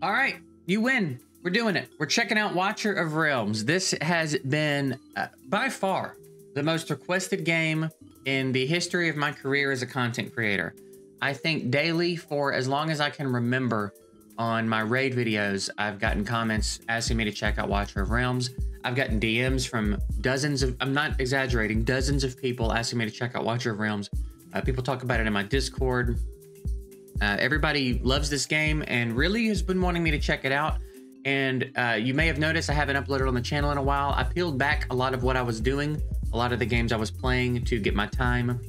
All right, you win. We're doing it. We're checking out Watcher of Realms. This has been uh, by far the most requested game in the history of my career as a content creator. I think daily for as long as I can remember on my raid videos, I've gotten comments asking me to check out Watcher of Realms. I've gotten DMs from dozens of, I'm not exaggerating, dozens of people asking me to check out Watcher of Realms. Uh, people talk about it in my Discord. Uh, everybody loves this game and really has been wanting me to check it out. And uh, you may have noticed I haven't uploaded on the channel in a while. I peeled back a lot of what I was doing, a lot of the games I was playing to get my time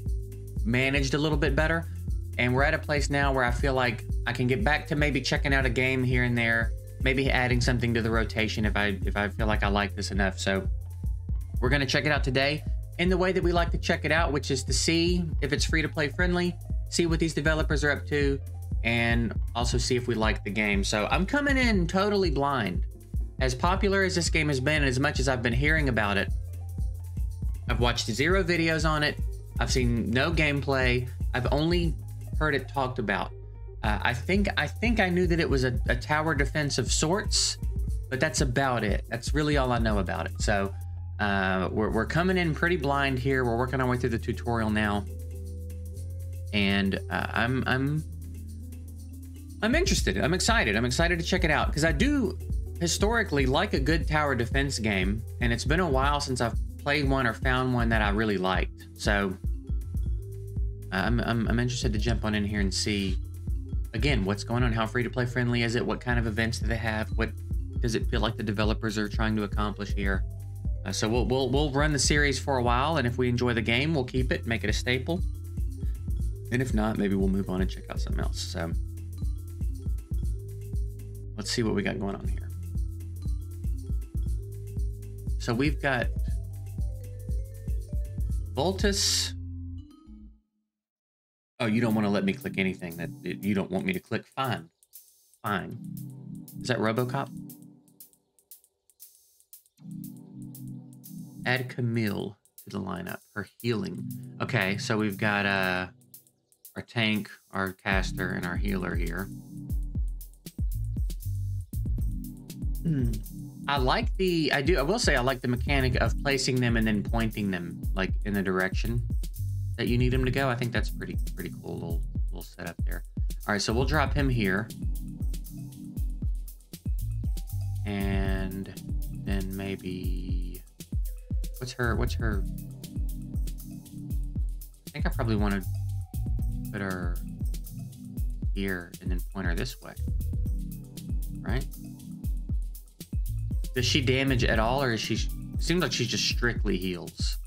managed a little bit better. And we're at a place now where I feel like I can get back to maybe checking out a game here and there, maybe adding something to the rotation if I if I feel like I like this enough. So we're gonna check it out today in the way that we like to check it out, which is to see if it's free to play friendly, see what these developers are up to, and also see if we like the game. So I'm coming in totally blind. As popular as this game has been, and as much as I've been hearing about it, I've watched zero videos on it. I've seen no gameplay. I've only heard it talked about. Uh, I think I think I knew that it was a, a, tower defense of sorts, but that's about it. That's really all I know about it. So uh, we're, we're coming in pretty blind here. We're working our way through the tutorial now, and uh, I'm I'm I'm interested. I'm excited. I'm excited to check it out because I do historically like a good tower defense game, and it's been a while since I've played one or found one that I really liked. So I'm, I'm, I'm interested to jump on in here and see again what's going on. How free to play friendly is it? What kind of events do they have? What does it feel like the developers are trying to accomplish here? Uh, so we'll, we'll we'll run the series for a while, and if we enjoy the game, we'll keep it, make it a staple. And if not, maybe we'll move on and check out something else. So let's see what we got going on here. So we've got Voltus Oh, you don't want to let me click anything that you don't want me to click? Fine. Fine. Is that Robocop? Add Camille to the lineup. Her healing. Okay, so we've got uh, our tank, our caster, and our healer here. Hmm. I like the, I do, I will say I like the mechanic of placing them and then pointing them like in the direction that you need them to go. I think that's pretty pretty cool little little setup there. All right, so we'll drop him here. And then maybe what's her what's her I think I probably want to put her here and then point her this way. Right? Does she damage at all or is she seems like she's just strictly heals?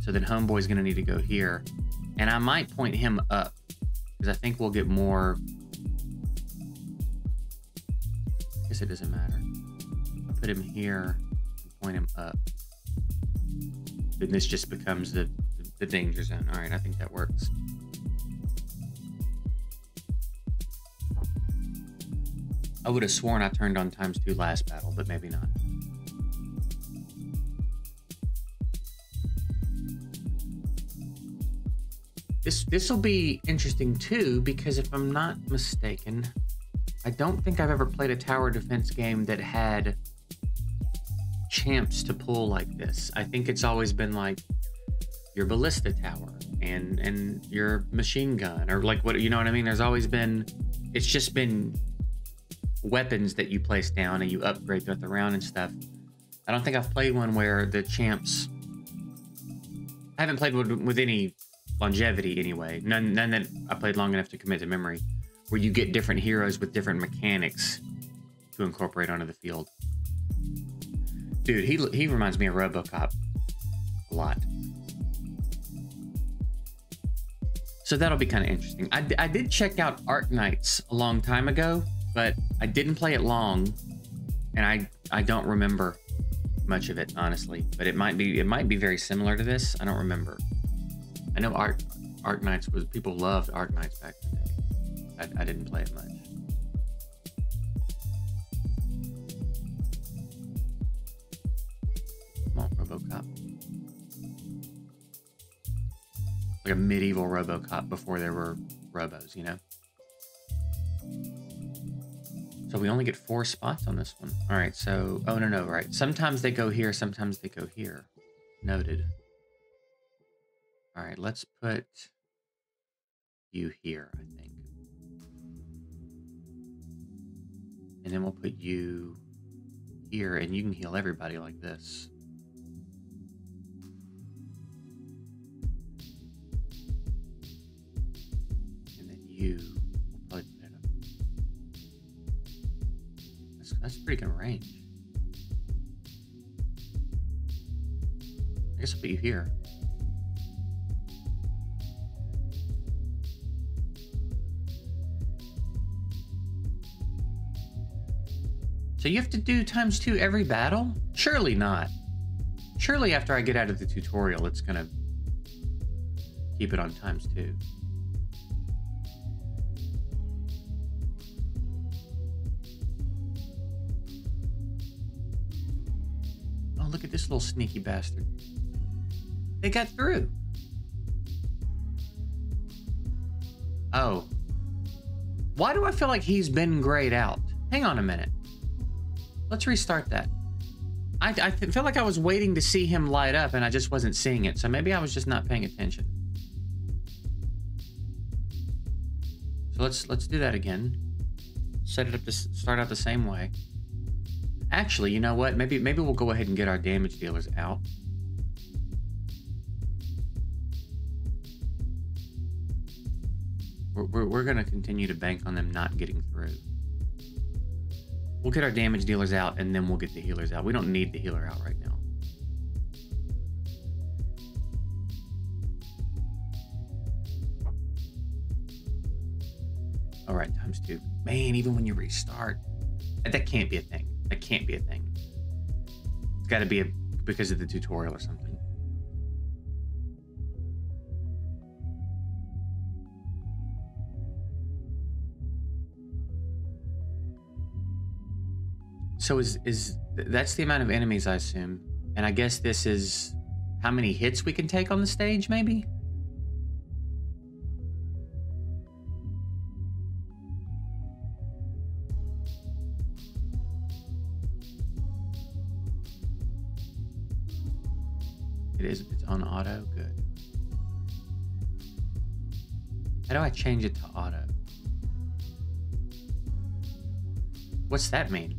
So then homeboy's gonna need to go here. And I might point him up because I think we'll get more. I guess it doesn't matter. I'll put him here and point him up. Then this just becomes the, the danger zone. All right, I think that works. I would have sworn I turned on times two last battle, but maybe not. This this will be interesting too because if I'm not mistaken, I don't think I've ever played a tower defense game that had champs to pull like this. I think it's always been like your ballista tower and and your machine gun or like what you know what I mean. There's always been it's just been weapons that you place down and you upgrade throughout the round and stuff. I don't think I've played one where the champs. I haven't played with, with any longevity anyway. None, none that I played long enough to commit to memory, where you get different heroes with different mechanics to incorporate onto the field. Dude, he he reminds me of RoboCop a lot. So that'll be kind of interesting. I, I did check out Arknights a long time ago, but I didn't play it long, and I I don't remember much of it honestly. But it might be it might be very similar to this. I don't remember. I know Arknights was people loved Arknights back in the day. I, I didn't play it much. RoboCop. Like a medieval RoboCop before there were robos, you know. So we only get four spots on this one. All right, so, oh, no, no, right. Sometimes they go here, sometimes they go here. Noted. All right, let's put you here, I think. And then we'll put you here, and you can heal everybody like this. You. That's, that's pretty good range. I guess I'll put you here. So you have to do times two every battle? Surely not. Surely after I get out of the tutorial, it's gonna keep it on times two. This little sneaky bastard. They got through. Oh. Why do I feel like he's been grayed out? Hang on a minute. Let's restart that. I, I feel like I was waiting to see him light up and I just wasn't seeing it. So maybe I was just not paying attention. So let's let's do that again. Set it up to start out the same way. Actually, you know what? Maybe maybe we'll go ahead and get our damage dealers out. We're, we're, we're going to continue to bank on them not getting through. We'll get our damage dealers out and then we'll get the healers out. We don't need the healer out right now. All right, times two. Man, even when you restart, that can't be a thing. That can't be a thing. It's got to be a, because of the tutorial or something. So is is that's the amount of enemies I assume, and I guess this is how many hits we can take on the stage, maybe. Change it to auto? What's that mean?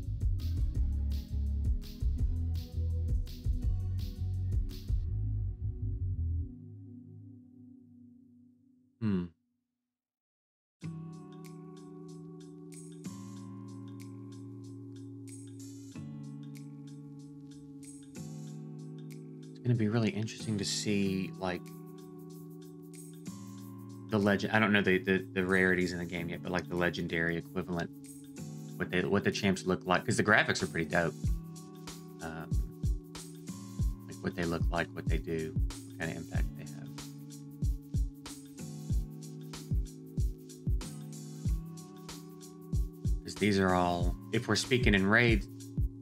Hmm. It's going to be really interesting to see, like, the legend. I don't know the, the, the rarities in the game yet, but like the legendary equivalent, what they what the champs look like, because the graphics are pretty dope. Um, like what they look like, what they do, what kind of impact they have. Because these are all, if we're speaking in raid,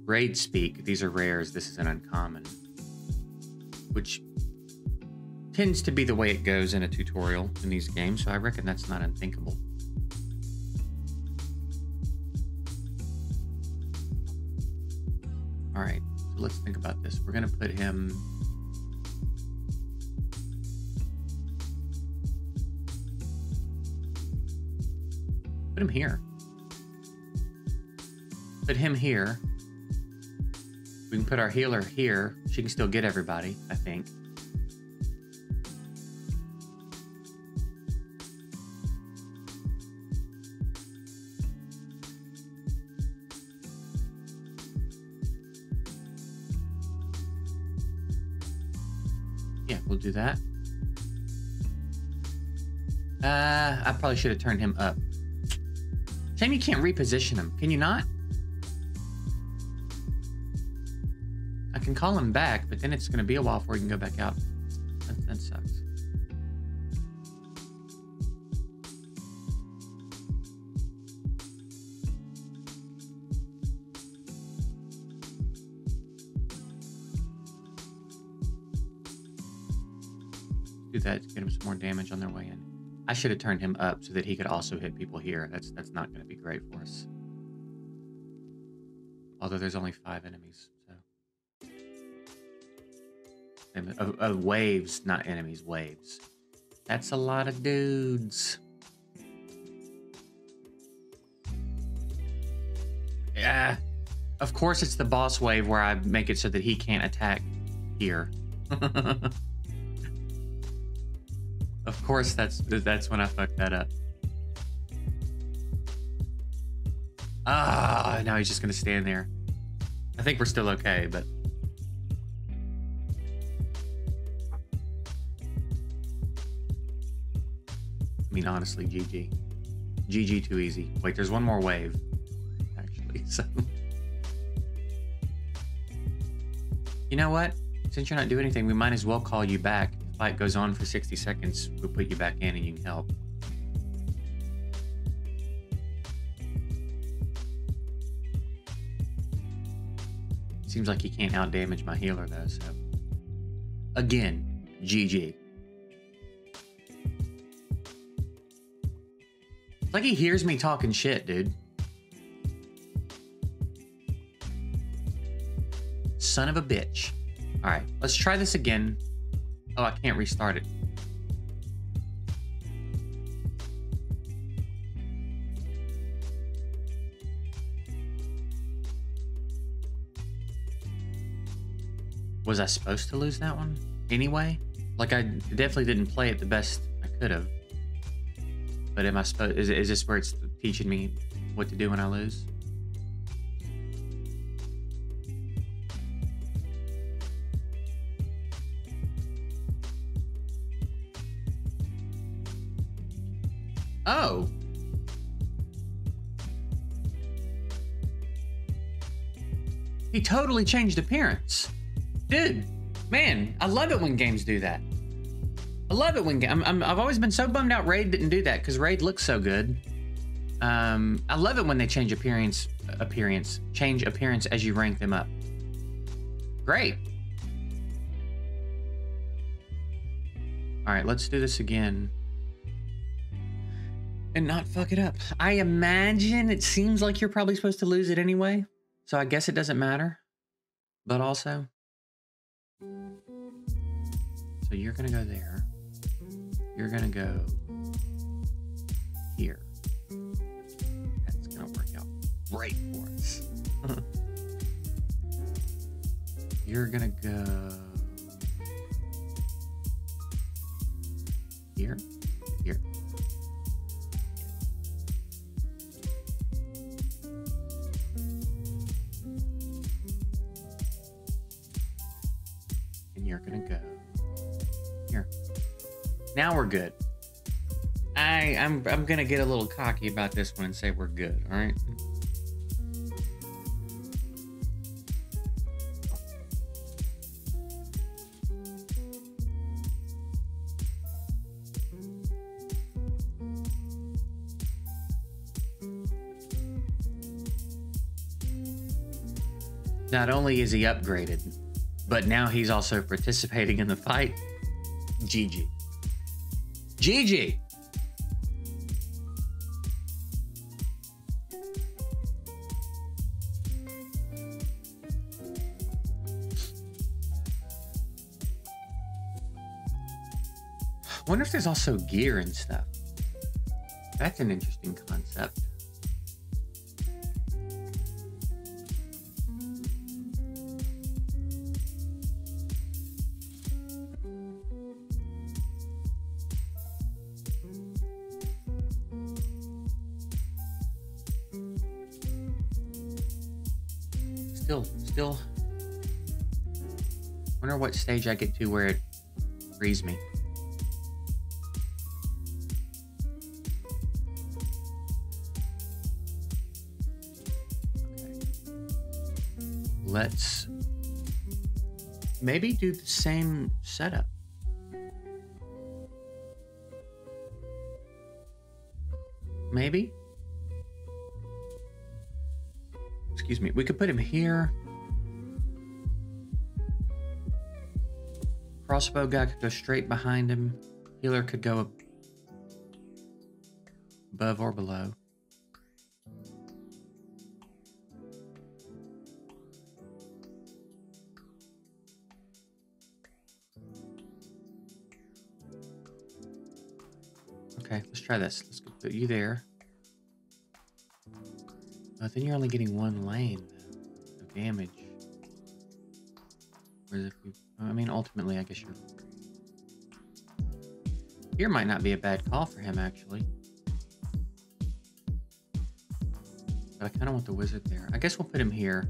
raid speak, these are rares. This is an uncommon, which tends to be the way it goes in a tutorial in these games. So I reckon that's not unthinkable. All right, so let's think about this. We're gonna put him put him here put him here. We can put our healer here. She can still get everybody, I think. Uh, I probably should have turned him up. Shame you can't reposition him. Can you not? I can call him back, but then it's going to be a while before he can go back out. That, that sucks. Do that to get him some more damage on their way in. I should have turned him up so that he could also hit people here. That's that's not going to be great for us. Although there's only five enemies, so. And, uh, uh, waves, not enemies, waves. That's a lot of dudes. Yeah. Of course it's the boss wave where I make it so that he can't attack here. of course that's that's when I fucked that up. Ah, now he's just gonna stand there. I think we're still okay, but I mean honestly, GG. GG too easy. Wait, there's one more wave. Actually, so You know what? Since you're not doing anything, we might as well call you back. Fight goes on for 60 seconds, we'll put you back in and you can help. Seems like he can't outdamage my healer though, so. Again, GG. It's like he hears me talking shit, dude. Son of a bitch. All right, let's try this again. Oh, I can't restart it. Was I supposed to lose that one anyway? Like I definitely didn't play it the best I could have. But am I supposed? Is, is this where it's teaching me what to do when I lose? Oh. He totally changed appearance. Dude, man, I love it when games do that. I love it when I'm, I've always been so bummed out Raid didn't do that because Raid looks so good. Um, I love it when they change appearance, appearance, change appearance as you rank them up. Great. All right, let's do this again and not fuck it up. I imagine it seems like you're probably supposed to lose it anyway. So I guess it doesn't matter. But also, so you're to go there. You're to go here. That's to work out great for us. you're to go here. You're gonna go here. Now we're good. I I'm I'm gonna get a little cocky about this one and say we're good. All right. Not only is he upgraded, but now he's also participating in the fight. GG. GG. wonder if there's also gear and stuff. That's an interesting concept. Stage I get to where it frees me. Okay. Let's maybe do the same setup. Maybe? Excuse me. We could put him here. Crossbow guy could go straight behind him. Healer could go above or below. Okay, let's try this. Let's put you there. But then you're only getting one lane of damage. I mean, ultimately, I guess you're. Here might not be a bad call for him, actually. But I kind of want the wizard there. I guess we'll put him here.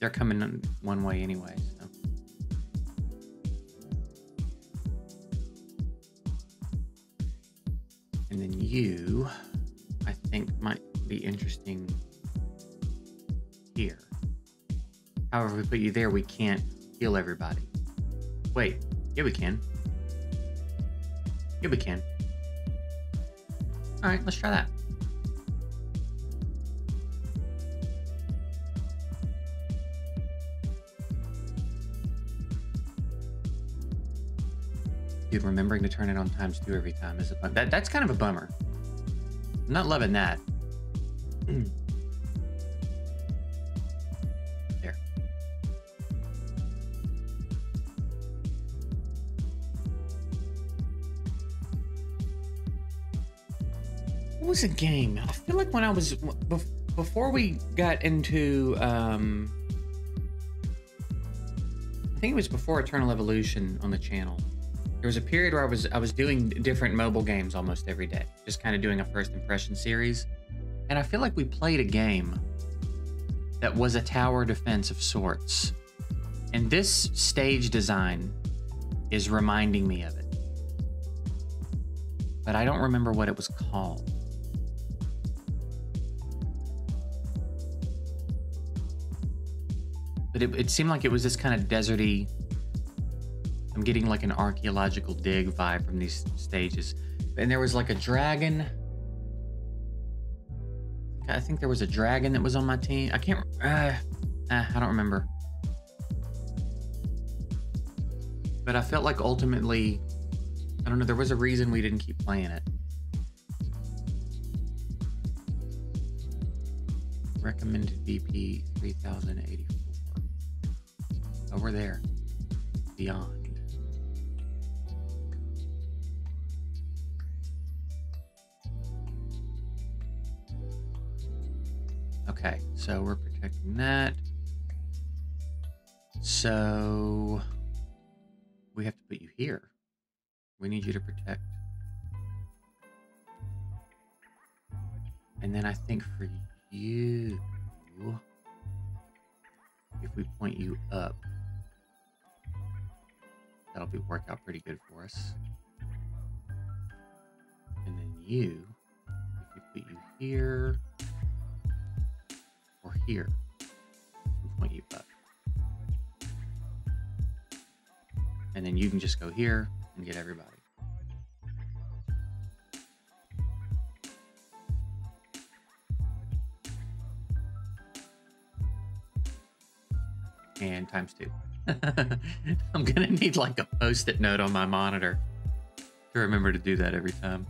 They're coming one way anyway, so. And then you, I think, might be interesting here. However, we put you there, we can't heal everybody. Wait, yeah, we can. Yeah, we can. All right, let's try that. Dude, remembering to turn it on times two every time is a. That, that's kind of a bummer. I'm not loving that. was a game? I feel like when I was before we got into um I think it was before Eternal Evolution on the channel. There was a period where I was I was doing different mobile games almost every day, just kind of doing a first impression series. And I feel like we played a game that was a tower defense of sorts. And this stage design is reminding me of it. But I don't remember what it was called. But it, it seemed like it was this kind of deserty. I'm getting like an archaeological dig vibe from these stages. And there was like a dragon. I think there was a dragon that was on my team. I can't. Uh, uh, I don't remember. But I felt like ultimately, I don't know. There was a reason we didn't keep playing it. Recommended BP 3084. Over there. Beyond. Okay, so we're protecting that. So we have to put you here. We need you to protect. And then I think for you, if we point you up, that'll be work out pretty good for us. And then you, if we put you here or here, and point you up. And then you can just go here and get everybody. And times two. I'm gonna need like a post-it note on my monitor to remember to do that every time.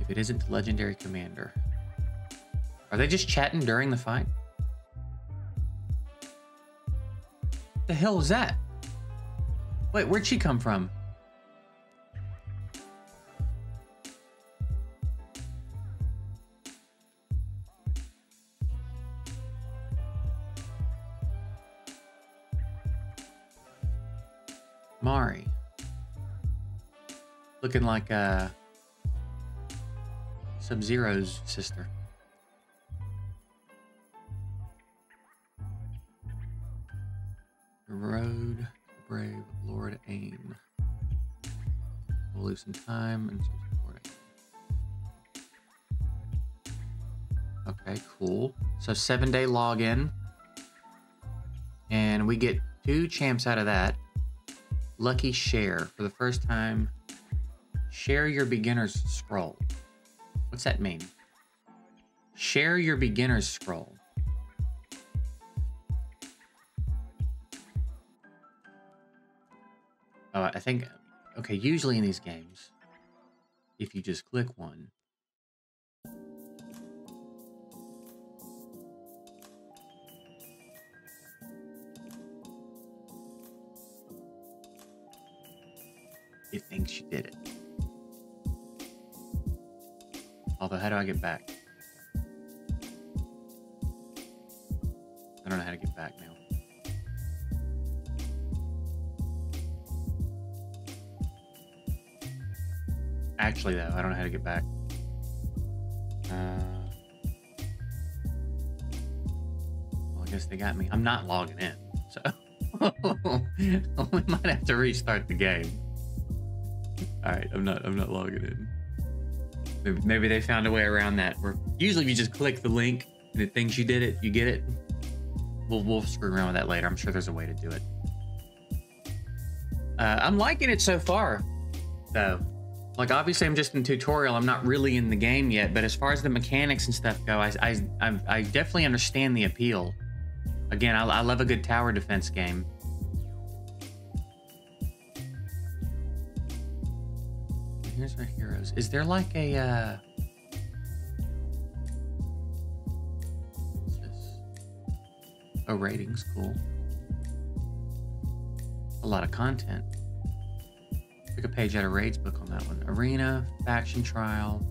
If it isn't legendary commander. Are they just chatting during the fight? The hell is that? Wait, where'd she come from? Looking like uh Sub-Zero's sister. The road, brave Lord Aim. We'll lose some time and Aim. Okay, cool. So seven day login. And we get two champs out of that. Lucky share for the first time. Share your beginner's scroll. What's that mean? Share your beginner's scroll. Uh, I think, okay, usually in these games, if you just click one, it thinks you did it. Although, how do I get back? I don't know how to get back now. Actually, though, I don't know how to get back. Uh, well, I guess they got me. I'm not logging in, so we might have to restart the game. All right, I'm not. I'm not logging in. Maybe, they found a way around that. Where usually, if you just click the link and it thinks you did it, you get it. We'll we'll screw around with that later. I'm sure there's a way to do it. Uh, I'm liking it so far, though. Like obviously, I'm just in tutorial. I'm not really in the game yet. But as far as the mechanics and stuff go, I I I, I definitely understand the appeal. Again, I, I love a good tower defense game. Here's our heroes. Is there like a uh? Oh, ratings, cool. A lot of content. Took a page out of Raid's book on that one. Arena, Faction Trial,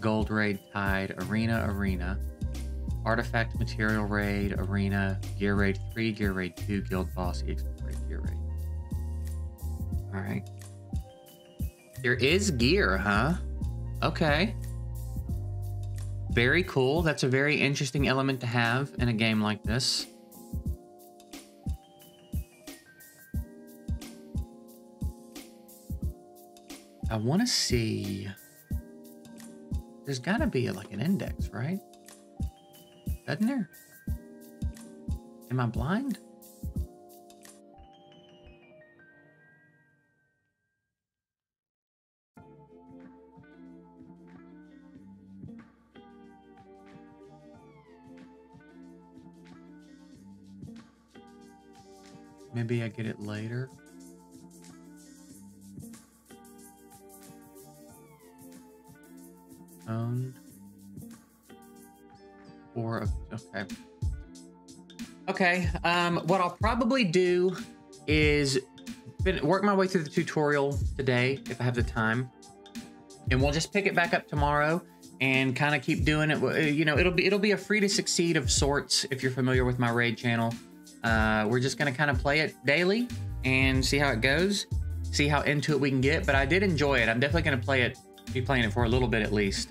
Gold Raid Tide, Arena, Arena, Artifact Material Raid, Arena, Gear Raid 3, Gear Raid 2, Guild Boss, EXP Raid, Gear Raid. Alright. There is gear, huh? Okay. Very cool. That's a very interesting element to have in a game like this. I want to see. There's got to be like an index, right? Doesn't there? Am I blind? Maybe I get it later. Owned. Or, okay. Okay, um, what I'll probably do is work my way through the tutorial today if I have the time. And we'll just pick it back up tomorrow and kind of keep doing it. You know, it'll be it'll be a free to succeed of sorts if you're familiar with my raid channel. Uh, we're just gonna kind of play it daily and see how it goes, see how into it we can get. But I did enjoy it. I'm definitely gonna play it, be playing it for a little bit at least.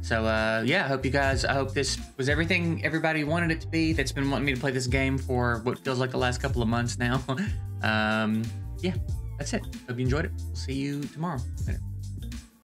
So uh, yeah, I hope you guys. I hope this was everything everybody wanted it to be. That's been wanting me to play this game for what feels like the last couple of months now. um, yeah, that's it. Hope you enjoyed it. We'll see you tomorrow. Later.